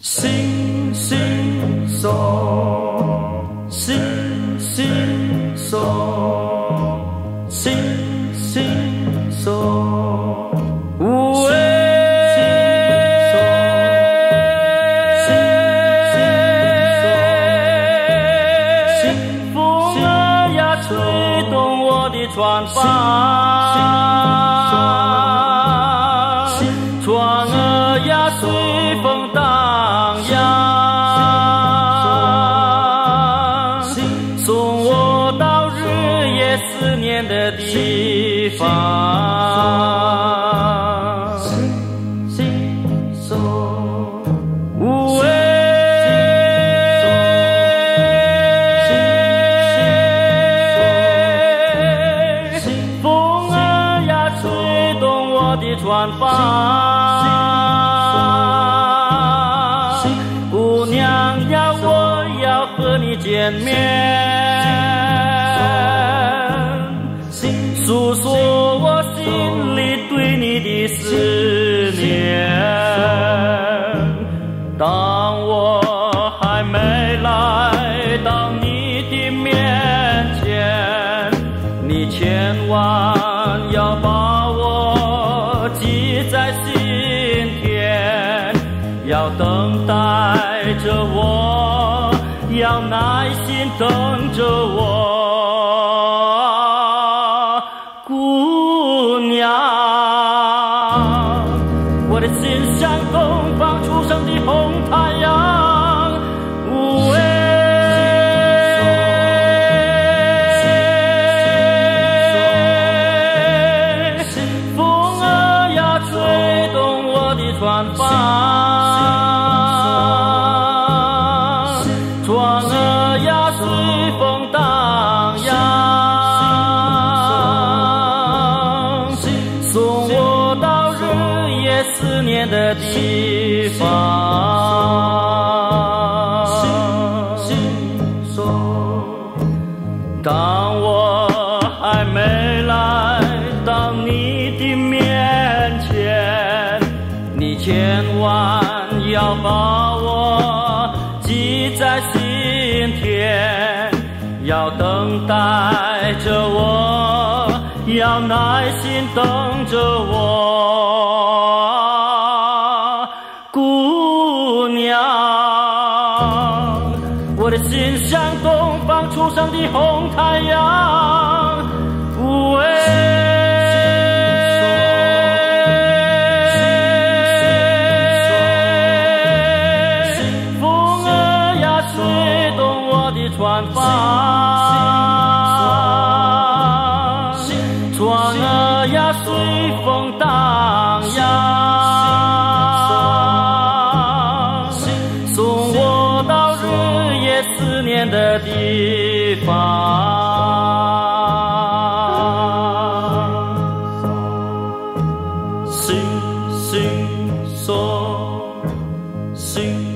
心心所，心心所，心心所，无畏。风的地方。无畏。风儿呀，吹动我的船帆，姑娘呀，我要和你见面，诉说我心里对你的思念。当我还没来到你的面前，你千万要把我记在心田，要等待着我，要耐心等着我，我的心像东方初升的红太阳，无畏。风儿呀，吹动我的船帆，船儿呀，随风荡漾，送我思念的地方。当我还没来到你的面前，你千万要把我记在心田，要等待着我，要耐心等着我，娘。我的心像东方初升的红太阳，不畏。风儿呀，吹动我的船帆，船儿呀，随风荡发。索索索索